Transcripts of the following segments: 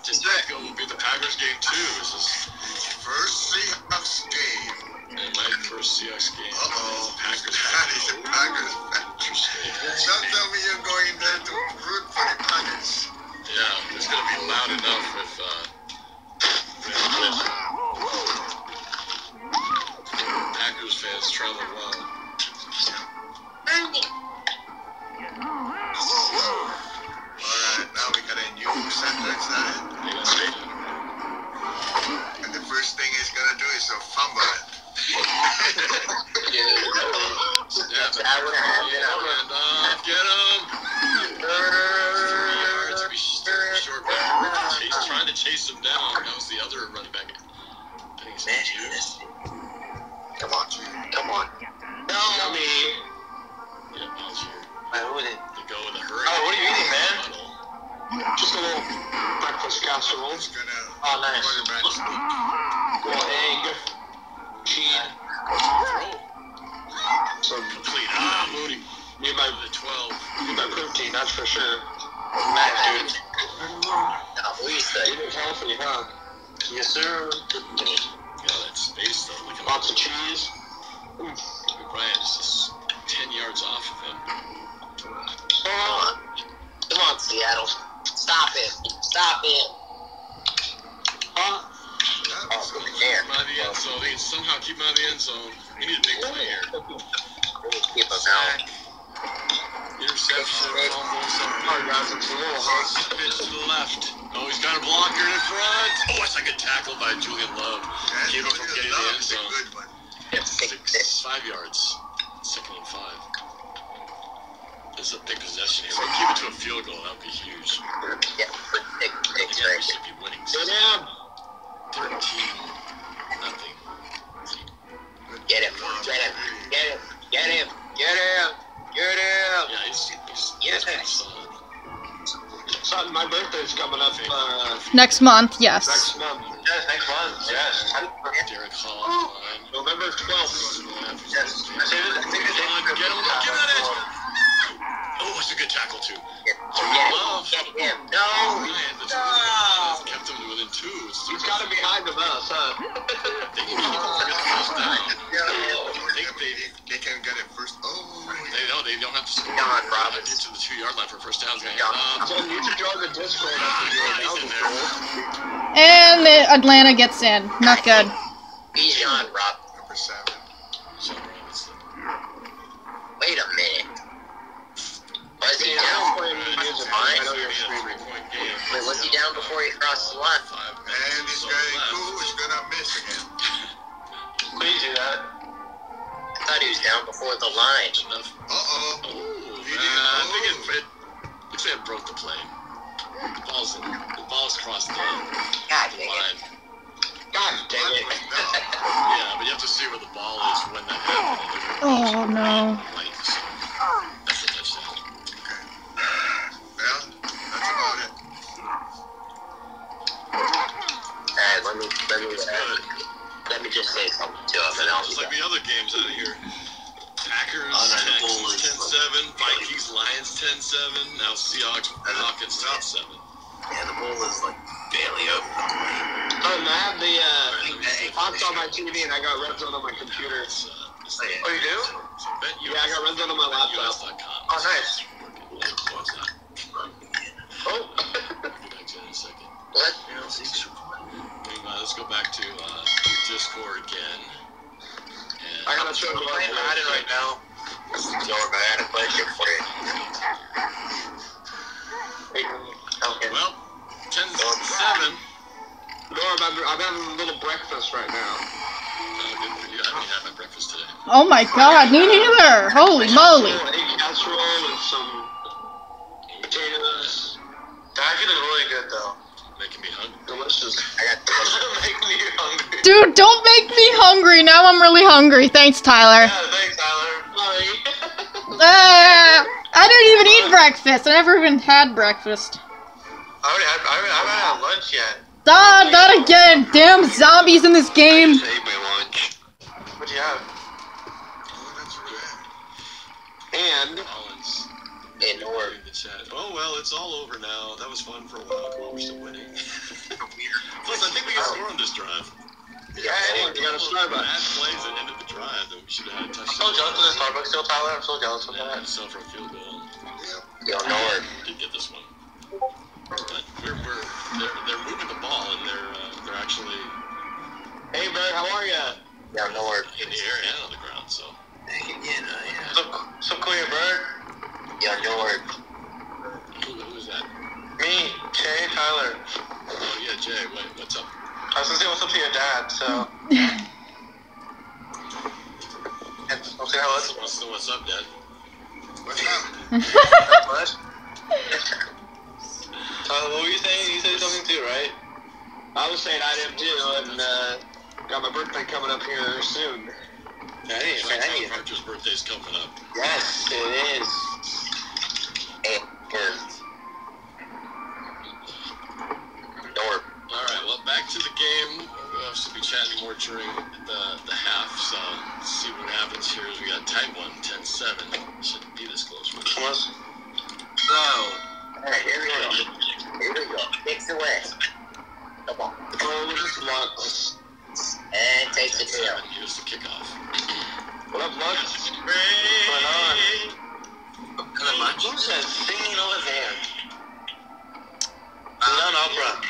Pacheco will be the Packers game too. This is First Seahawks game. and my first Seahawks game. Uh-oh. Packers. That is a Packers fan. Don't tell me you're going there to root for the Oh, sneak. Little egg. Cheese. Throw. Some Complete. Ah, Moody. need my The 12. need my protein, that's for sure. Nice, dude. Now, Lisa. Eating healthy, huh? Yes, sir. Yeah, that space though. Look at Lots of cheese. Bryant is just 10 yards off of him. Come on. Come on, Seattle. Stop it. Stop it. Huh? Yeah, Oh, so good there. Keep him out of the end zone. They can somehow keep him out of the end zone. We need a big play here. Keep him out. Interception, fumble, something. Alright guys, it's a little hot. Pitch to the left. Oh, he's got a blocker in front. Oh, that's a good tackle by Julian Love. And Keep him from Julian getting the Love end is a zone. good one. Six, five yards. Second and five. It's a big possession here. We keep it to a field goal. That would be huge. Yeah, big, big Again, we should be winning. Sit down. 13, nothing. Get him. Get him. Get him. Get him. Get him. Get him. Yeah, he's, he's, Yes. he's. Son, my birthday's coming up uh, Next month, yes. next month. Yes, next month. Yes. Derick Hall. November 12th. Yes. Come on, get him, get him that edge. Oh, that's a good tackle too. Get him. Get him. No. Ryan, He's gotta behind of us, huh? They can keep him the first down. Or think they, they- they can get it first. Oh, They know they don't have to score. Come on, Get to the two yard line for first down. Gonna Yeah. hand off. Son, um, you can join the Discord after you're He's in before. And the Atlanta gets in. Not good. Bijan, Rob. number seven. Sean Wait a minute. Was he See, I don't down? play any music. Fine. I know you're Three point game. Wait, was he down before he crossed the line? Five And minutes this or so guy left. Koo is gonna miss again. Please do that. I thought he was down before the line. Uh oh. He man, I think it, it looks like it broke the plane. The ball's in, the ball's crossed the God dang it. line. God dang it. Yeah, but you have to see where the ball is when that happened. Oh, no. Vikings, Lions 10-7, now Seahawks, Falcons 10-7. Yeah, the bowl is like barely open. Son, I have the uh, Fox on my TV and I got Red Zone on my computer. It's, uh, it's Oh, the- you do? So bet Yeah, I got Red Zone on my laptop. BetUS.com. Oh, nice. Oh. Get back to that in a second. What? Meanwhile, let's go back to uh, Discord again. And I gotta show I'm you Madden right now. Yo, man, I had a question for you. Okay. Well, 10 7. Norm, I'm, I'm having a little breakfast right now. Uh, you. I didn't have my breakfast today. Oh my god, me neither. Holy moly. A little egg casserole and some potatoes. That is really good, though. Making me hungry. Delicious. I got Make me hungry. Dude, don't make me hungry. Now I'm really hungry. Thanks, Tyler. thanks, Tyler. Sorry. Ah, I didn't even eat breakfast. I never even had breakfast. I already had, I haven't, I haven't had lunch yet. Ah, not again. Damn zombies in this game. Save my lunch. What'd you have? Oh, that's right. And Collins. In or in the chat. Oh well, it's all over now. That was fun for a while. Come on, we're still winning. Plus, I think we can score on this drive. Yeah, Hey, you got a Bad Starbucks. plays that ended the drive that we should have had a I'm touchdown. so jealous of the Starbucks still, Tyler. I'm so jealous of Yeah, that. had to sell for a field goal. Yo, Nord. Did get this one. But we're, we're they're, they're moving the ball and they're uh, they're actually Hey, Bert, how are ya? Yo, Nord. in the air and on the ground. So So, so clear, Bird. Yo, Nord. who, who is that? Me, Jay, Tyler. Oh yeah, Jay. Wait, what's up? I was gonna say what's up to your dad, so. How it's. What's, what's up, Dad? What's up? What? Tyler, what were you saying? You said something too, right? I was saying I am too, and uh, got my birthday coming up here soon. I didn't say Tyler anything. Parker's birthday's coming up. Yes, it is. Hey, be during the the half. So let's see what happens here. As we got tight one, 10-7. Shouldn't be this close. But Was? So, Alright, here we go. Here we go. Takes away. Come on. Oh, look at Lux. And takes the tail. Here's the kickoff. What up, Lux? going on? nothing much. Who's that singing over there? Uh, Leon Opera.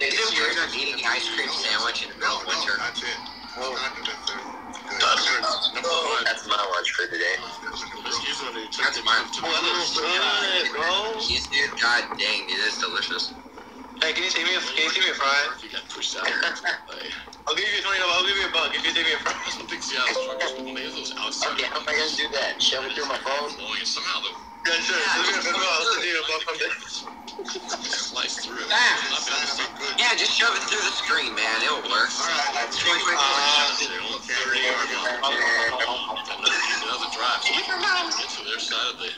This year, eating ice cream sandwich in the middle of winter. that's it. Oh. Not the third. That's Good. number Oh, one. that's my lunch for today. He's he's the one who took That's mine. to the Good, bro. God dang, dude, this is delicious. Hey, can you see me? A, Can you see me a fry? You got pushed out. Like, I'll give you twenty. I'll give you a buck if you see me a fry. that's what big Seattle truckers, but when those outside Okay, how am I gonna do that? Shove it through my phone? Blowing it, somehow the Yeah, sure. Send me a Venmo. I'll send you a buck from there. slice through. Ah. Not bad. So good. Yeah, just shove it through the screen, man. It'll work. Alright, let's go. Uh, They're only 30 yards out. Another, another drive. So we can get to their side of the,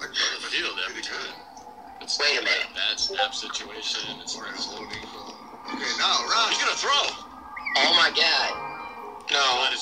of the field every time. It's Wait a minute. Bad snap situation. It's, We're it's holding. Okay, now, run. He's gonna throw. Oh my god. No. Glad it's